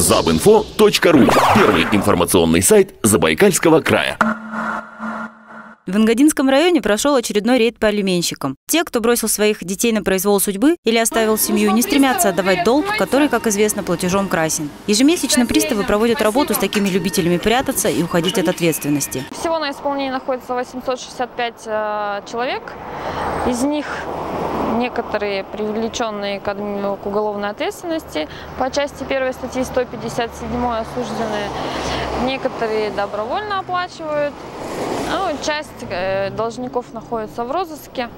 Забинфо.ру Первый информационный сайт Забайкальского края. В Ингодинском районе прошел очередной рейд по алименщикам. Те, кто бросил своих детей на произвол судьбы или оставил семью, не стремятся отдавать долг, который, как известно, платежом красен. Ежемесячно приставы проводят работу с такими любителями прятаться и уходить от ответственности. Всего на исполнении находится 865 э, человек. Из них некоторые привлеченные к, уголовной ответственности по части 1 статьи 157 осужденные. Некоторые добровольно оплачивают. Ну, часть э, должников находится в розыске.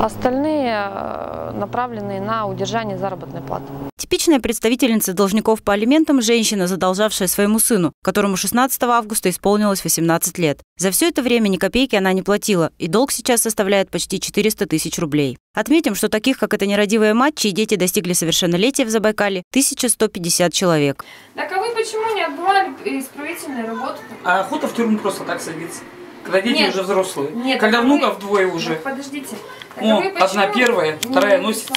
Остальные э, направлены на удержание заработной платы. Типичная представительница должников по алиментам – женщина, задолжавшая своему сыну, которому 16 августа исполнилось 18 лет. За все это время ни копейки она не платила, и долг сейчас составляет почти 400 тысяч рублей. Отметим, что таких, как эта нерадивая мать, чьи дети достигли совершеннолетия в Забайкале, 1150 человек. Так а вы почему не отбывали исправительную работу? А охота в тюрьму просто так садиться. Когда дети нет, уже взрослые. Нет, когда внуков вы... двое уже. Нет, подождите. Так О, одна первая, вторая носится.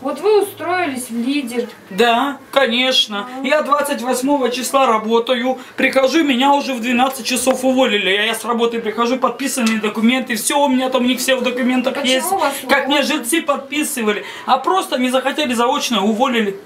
Вот вы устроились в лидер. Да, конечно. Я 28 числа работаю, прихожу, меня уже в 12 часов уволили. Я с работы прихожу, подписанные документы, все у меня там, них все в документах Почему есть. вас Как мне жильцы подписывали. А просто не захотели заочно, уволили.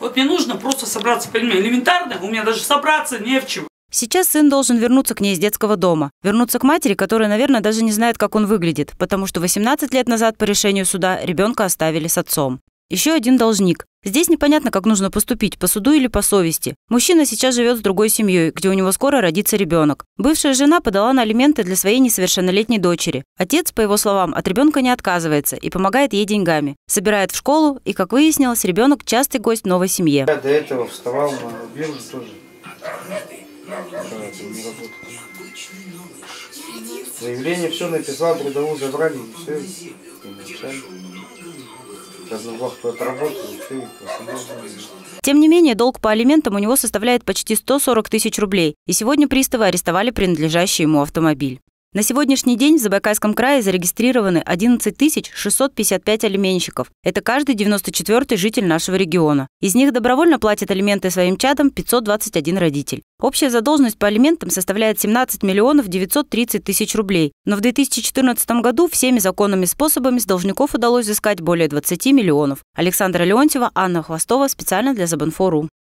Вот мне нужно просто собраться, понимаете, элементарно, у меня даже собраться не в чем. Сейчас сын должен вернуться к ней из детского дома. Вернуться к матери, которая, наверное, даже не знает, как он выглядит, потому что 18 лет назад по решению суда ребенка оставили с отцом. Еще один должник. Здесь непонятно, как нужно поступить, по суду или по совести. Мужчина сейчас живет с другой семьей, где у него скоро родится ребенок. Бывшая жена подала на алименты для своей несовершеннолетней дочери. Отец, по его словам, от ребенка не отказывается и помогает ей деньгами. Собирает в школу, и, как выяснилось, ребенок частый гость новой семье. Я до этого вставал на биржу тоже. Заявление все написал, трудовую забрали, и все. Тем не менее, долг по алиментам у него составляет почти 140 тысяч рублей, и сегодня приставы арестовали принадлежащий ему автомобиль. На сегодняшний день в Забайкальском крае зарегистрированы 11 655 алименщиков. Это каждый 94-й житель нашего региона. Из них добровольно платят алименты своим чадам 521 родитель. Общая задолженность по алиментам составляет 17 миллионов 930 тысяч рублей. Но в 2014 году всеми законными способами с должников удалось взыскать более 20 миллионов. Александра Леонтьева, Анна Хвостова специально для Забанфору.